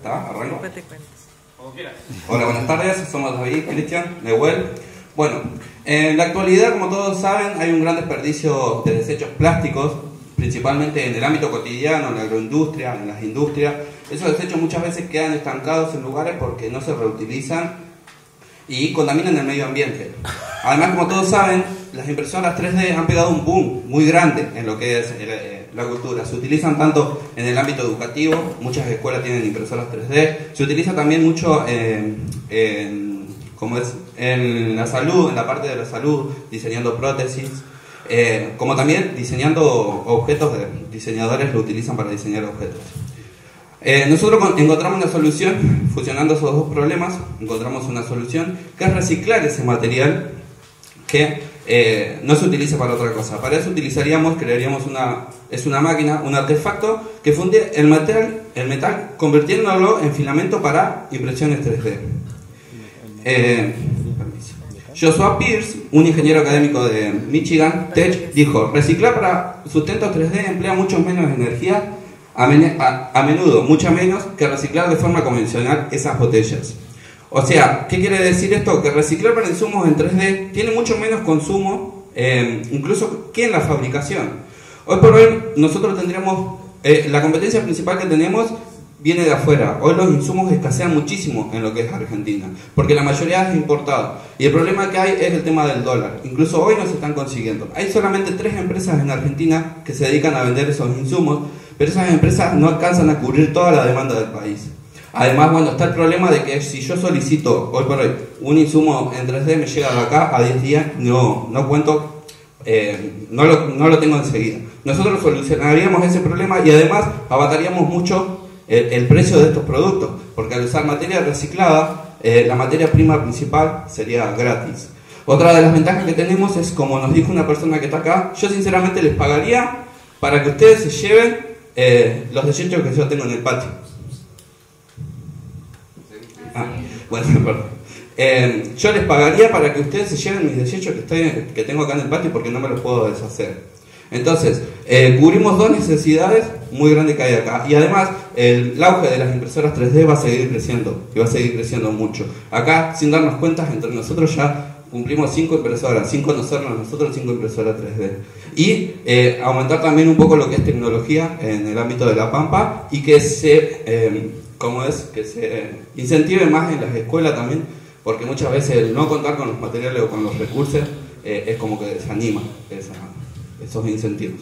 ¿Está? ¿Arranco? Después te cuento. Como quieras. Hola, buenas tardes. Somos David, Cristian, Neuel. Bueno, en la actualidad, como todos saben, hay un gran desperdicio de desechos plásticos, principalmente en el ámbito cotidiano, en la agroindustria, en las industrias. Esos desechos muchas veces quedan estancados en lugares porque no se reutilizan y contaminan el medio ambiente. Además, como todos saben, las impresoras 3D han pegado un boom muy grande en lo que es eh, la cultura. Se utilizan tanto en el ámbito educativo, muchas escuelas tienen impresoras 3D, se utiliza también mucho en, en, como es, en la salud, en la parte de la salud, diseñando prótesis, eh, como también diseñando objetos, diseñadores lo utilizan para diseñar objetos. Eh, nosotros con- encontramos una solución, fusionando esos dos problemas, encontramos una solución que es reciclar ese material que eh, no se utiliza para otra cosa. Para eso utilizaríamos, crearíamos una, es una máquina, un artefacto que funde el metal, el metal convirtiéndolo en filamento para impresiones 3D. Eh. Joshua Pierce, un ingeniero académico de Michigan Tech, dijo, reciclar para sustentos 3D emplea mucho menos energía, a- a menudo mucha menos que reciclar de forma convencional esas botellas. O sea, ¿qué quiere decir esto? Que reciclar para insumos en 3D tiene mucho menos consumo, eh, incluso que en la fabricación. Hoy por hoy nosotros tendríamos, eh, la competencia principal que tenemos viene de afuera. Hoy los insumos escasean muchísimo en lo que es Argentina, porque la mayoría es importado. Y el problema que hay es el tema del dólar. Incluso hoy no se están consiguiendo. Hay solamente tres empresas en Argentina que se dedican a vender esos insumos, pero esas empresas no alcanzan a cubrir toda la demanda del país. Además, bueno, está el problema de que si yo solicito hoy por hoy un insumo en 3D, me llega acá a 10 días, no, no cuento, eh, no, lo, no lo tengo enseguida. Nosotros solucionaríamos ese problema y además abataríamos mucho el, el precio de estos productos, porque al usar materia reciclada, eh, la materia prima principal sería gratis. Otra de las ventajas que tenemos es, como nos dijo una persona que está acá, yo sinceramente les pagaría para que ustedes se lleven eh, los desechos que yo tengo en el patio. Ah, bueno, perdón. Eh, yo les pagaría para que ustedes se lleven mis desechos que, estoy, que tengo acá en el patio porque no me los puedo deshacer. Entonces, eh, cubrimos dos necesidades muy grandes que hay acá. Y además, el, auge de las impresoras 3D va a seguir creciendo. Y va a seguir creciendo mucho. Acá, sin darnos cuenta, entre nosotros ya cumplimos cinco impresoras, sin conocernos nosotros, cinco impresoras 3D. Y eh, aumentar también un poco lo que es tecnología en el ámbito de la Pampa y que se, eh, ¿cómo es? Que se incentive más en las escuelas también, porque muchas veces el no contar con los materiales o con los recursos eh, es como que desanima esa- esos incentivos.